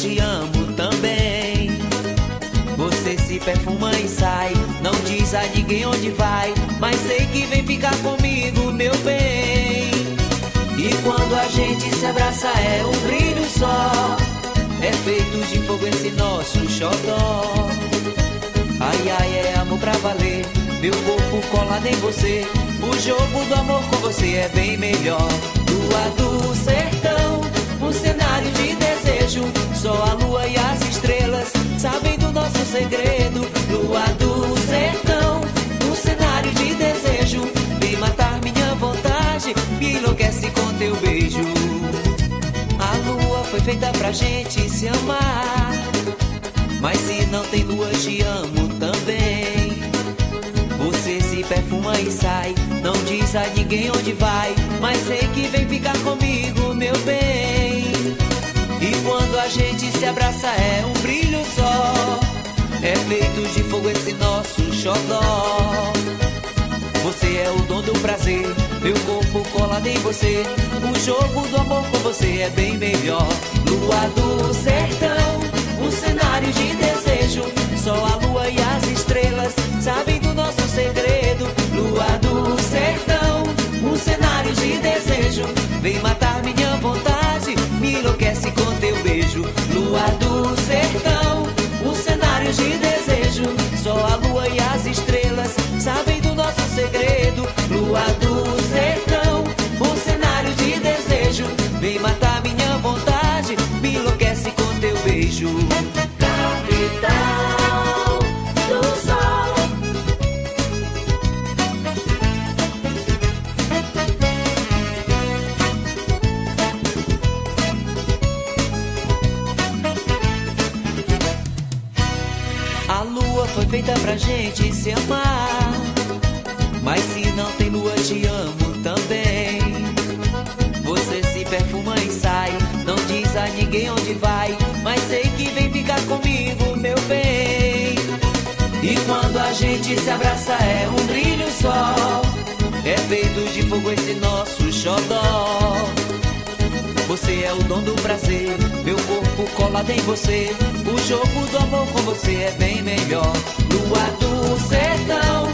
te amo também. Você se perfuma e sai, não diz a ninguém onde vai, mas sei que vem ficar comigo, meu bem. E quando a gente se abraça é um brilho só, é feito de fogo esse nosso xodó. Ai ai é amor pra valer, meu corpo colado em você. O jogo do amor com você é bem melhor. Lua do sertão, feita pra gente se amar. Mas se não tem lua, te amo também. Você se perfuma e sai, não diz a ninguém onde vai, mas sei que vem ficar comigo, meu bem. E quando a gente se abraça é um brilho só, é feito de fogo esse nosso xodó. Você é o dom do prazer, meu corpo colado em você. O jogo do amor com você é bem melhor. Lua do sertão, um cenário de desejo. Só a lua e as estrelas sabem do nosso segredo. Lua do sertão, um cenário de desejo. Vem matar minha vontade, me enlouquece com teu beijo. Lua do ninguém onde vai, mas sei comigo, meu bem. E quando a gente se abraça é um brilho só, é feito de fogo esse nosso xodó. Você é o dom do prazer, meu corpo colado em você. O jogo do amor com você é bem melhor. Lua do sertão,